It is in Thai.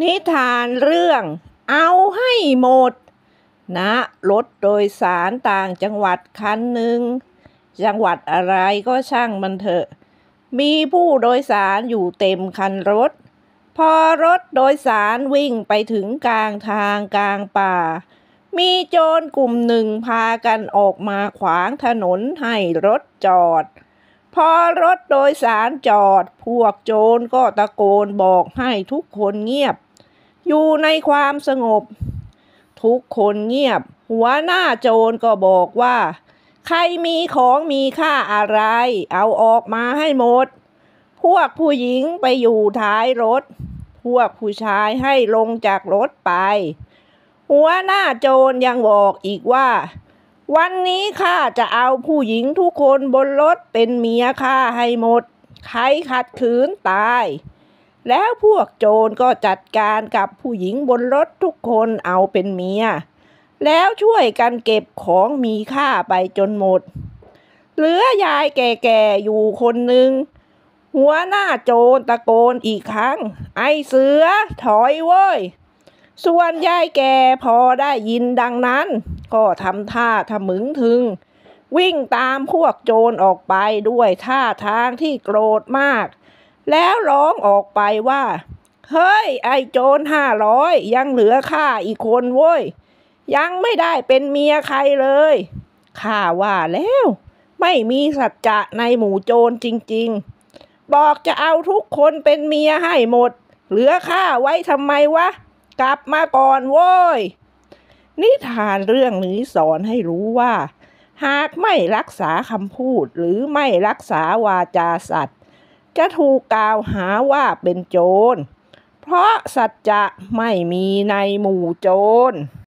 นิทานเรื่องเอาให้หมดณรถโดยสารต่างจังหวัดคันหนึ่ง จังหวัดอะไรก็ช่างมันเถอะ มีผู้โดยสารอยู่เต็มคันรถ พอรถโดยสารวิ่งไปถึงกลางทางกลางป่า มีโจรกลุ่มหนึ่งพากันออกมาขวางถนนให้รถจอด พอรถโดยสารจอด พวกโจรก็ตะโกนบอกให้ทุกคนเงียบ อยู่ในความสงบ ทุกคนเงียบ หัวหน้าโจรก็บอกว่า ใครมีของมีค่าอะไร เอาออกมาให้หมด พวกผู้หญิงไปอยู่ท้ายรถ พวกผู้ชายให้ลงจากรถไป หัวหน้าโจรยังบอกอีกว่า วันนี้ข้าจะเอาผู้หญิงทุกคนบนรถเป็นเมียข้าให้หมด ใครขัดขืนตาย แล้วพวกโจรก็จัดการกับผู้หญิงบนรถทุกคนเอาเป็นเมีย แล้วช่วยกันเก็บของมีค่าไปจนหมด เหลือยายแก่ๆอยู่คนหนึ่ง หัวหน้าโจรตะโกนอีกครั้ง ไอเสือถอยเว้ย ส่วนยายแก่พอได้ยินดังนั้น ก็ทำท่าทะมึงถึง วิ่งตามพวกโจรออกไปด้วยท่าทางที่โกรธมาก แล้วร้องออกไปว่า เฮ้ย ไอโจรห้าร้อยยังเหลือข้าอีกคนเว้ย ยังไม่ได้เป็นเมียใครเลยข้าว่าแล้ว ไม่มีสัจจะในหมู่โจรจริง ๆ บอกจะเอาทุกคนเป็นเมียให้หมด เหลือข้าไว้ทำไมวะ กลับมาก่อนโว้ย นิทานเรื่องนี้สอนให้รู้ว่า หากไม่รักษาคำพูดหรือไม่รักษาวาจาสัตว์ จะถูกกล่าวหาว่าเป็นโจร เพราะสัจจะไม่มีในหมู่โจร